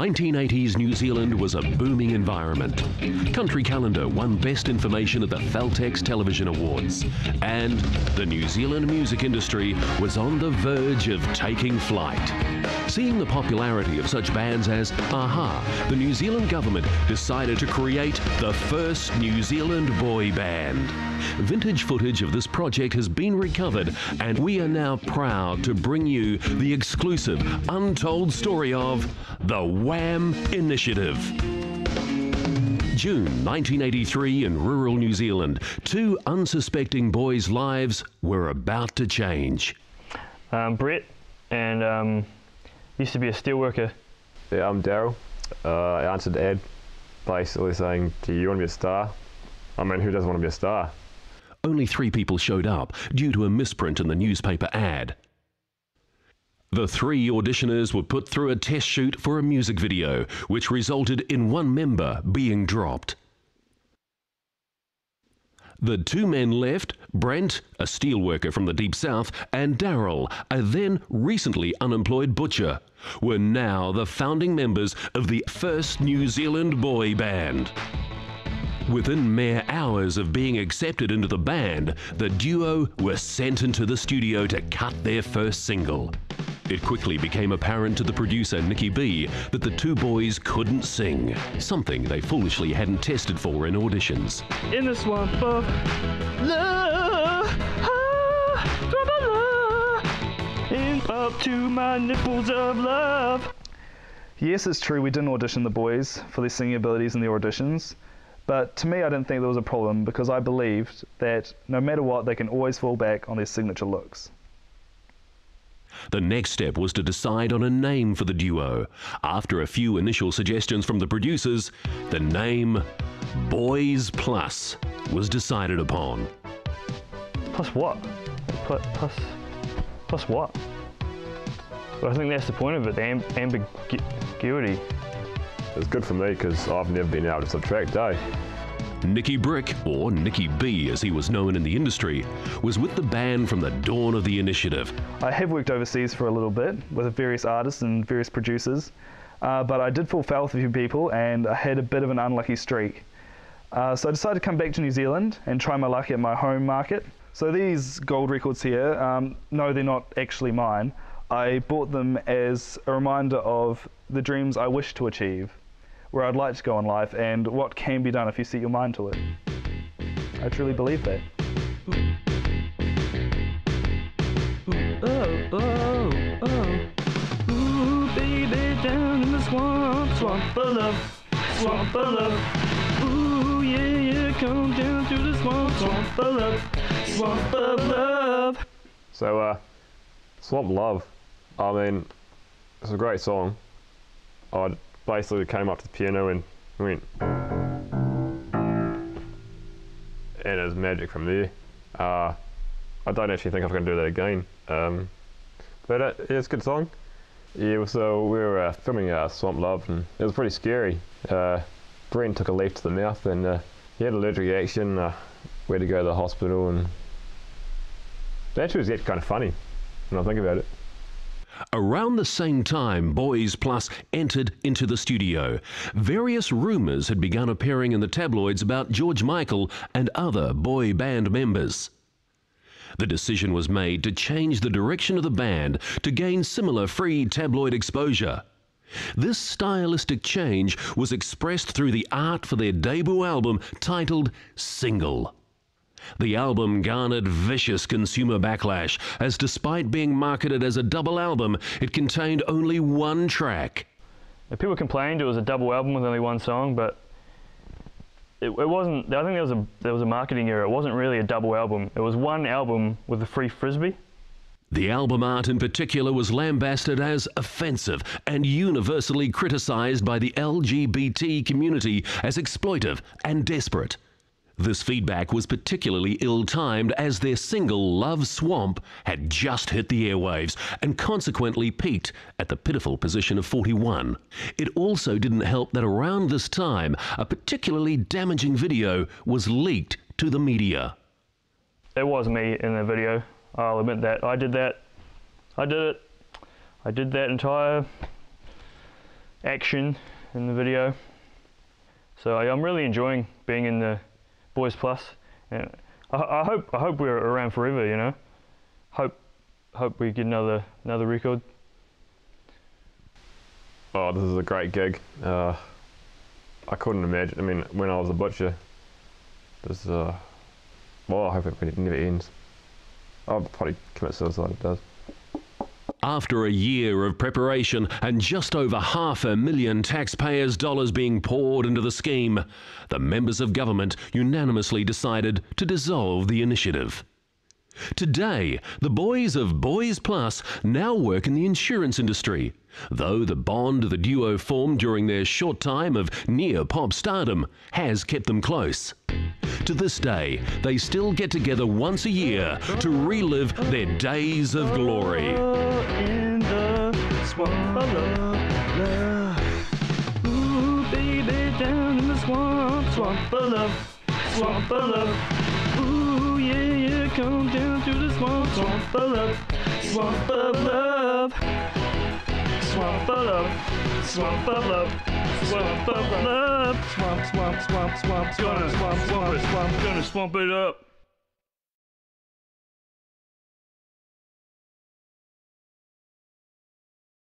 1980s New Zealand was a booming environment. Country Calendar won Best Information at the Feltex Television Awards. And the New Zealand music industry was on the verge of taking flight. Seeing the popularity of such bands as a-ha, the New Zealand government decided to create the first New Zealand boy band. Vintage footage of this project has been recovered, and we are now proud to bring you the exclusive, untold story of the Wham Initiative. June 1983 in rural New Zealand, two unsuspecting boys' lives were about to change. Um, Brett, and um, used to be a steelworker. Yeah, I'm Daryl. Uh, I answered the ad basically saying, Do you want to be a star? I mean, who doesn't want to be a star? Only three people showed up due to a misprint in the newspaper ad. The three auditioners were put through a test shoot for a music video, which resulted in one member being dropped. The two men left, Brent, a steelworker from the Deep South, and Daryl, a then recently unemployed butcher, were now the founding members of the first New Zealand boy band. Within mere hours of being accepted into the band, the duo were sent into the studio to cut their first single. It quickly became apparent to the producer, Nicky B, that the two boys couldn't sing, something they foolishly hadn't tested for in auditions. In the swamp of love, ah, swamp love, in up to my nipples of love. Yes, it's true we didn't audition the boys for their singing abilities in the auditions, but to me I didn't think there was a problem because I believed that no matter what they can always fall back on their signature looks. The next step was to decide on a name for the duo. After a few initial suggestions from the producers, the name Boys Plus was decided upon. Plus what? Plus, plus, plus what? Well, I think that's the point of it, the amb- ambiguity. It's good for me because I've never been able to subtract, eh? Nicky Brick, or Nicky B as he was known in the industry, was with the band from the dawn of the initiative. I have worked overseas for a little bit with various artists and various producers, uh, but I did fall foul with a few people and I had a bit of an unlucky streak. Uh, so I decided to come back to New Zealand and try my luck at my home market. So these gold records here, um, no, they're not actually mine. I bought them as a reminder of the dreams I wish to achieve where I'd like to go in life and what can be done if you set your mind to it. I truly believe that. Oh, oh, oh. Ooh, baby, down in the swamp, swamp of love, swamp of love. Ooh, yeah, yeah, come down to the swamp, swamp of love, swamp of love. So, uh, Swamp Love, I mean, it's a great song. I basically came up to the piano and went. And it was magic from there. Uh, I don't actually think I'm going to do that again. Um, but uh, yeah, it's a good song. Yeah, so we were uh, filming uh, Swamp Love and it was pretty scary. Uh, took a leaf to the mouth and uh, he had an allergic reaction. Uh, we had to go to the hospital and it actually was kind of funny when I think about it. Around the same time Boys Plus entered into the studio, various rumours had begun appearing in the tabloids about George Michael and other boy band members. The decision was made to change the direction of the band to gain similar free tabloid exposure. This stylistic change was expressed through the art for their debut album titled Single. The album garnered vicious consumer backlash, as despite being marketed as a double album, it contained only one track. People complained it was a double album with only one song, but it, it, wasn't. I think there was a there was a marketing error. It wasn't really a double album. It was one album with a free frisbee. The album art in particular was lambasted as offensive and universally criticized by the LGBT community as exploitive and desperate. This feedback was particularly ill timed as their single Love Swamp had just hit the airwaves and consequently peaked at the pitiful position of 41. It also didn't help that around this time, a particularly damaging video was leaked to the media. It was me in the video. I'll admit that. I did that. I did it. I did that entire action in the video. So I'm really enjoying being in the Boys Plus, and I, I hope I hope we're around forever. You know, hope hope we get another another record. Oh, this is a great gig. Uh, I couldn't imagine. I mean, when I was a butcher, this. Uh, well, I hope it never ends. I'll probably commit suicide if it does. After a year of preparation and just over half a million taxpayers' dollars being poured into the scheme, the members of government unanimously decided to dissolve the initiative. Today, the boys of Boys Plus now work in the insurance industry, though the bond the duo formed during their short time of near pop stardom has kept them close. To this day, they still get together once a year to relive their days of glory. In the swamp of love. Ooh, baby, down in the swamp, swamp of love, swamp of love. Ooh, yeah, yeah, come down to the swamp, swamp of love, swamp of love. Swamp of love, swamp of love, swamp of love. Swamp, swamp, swamp, swamp, swamp, swamp, swamp, swamp, swamp, gonna swamp it up.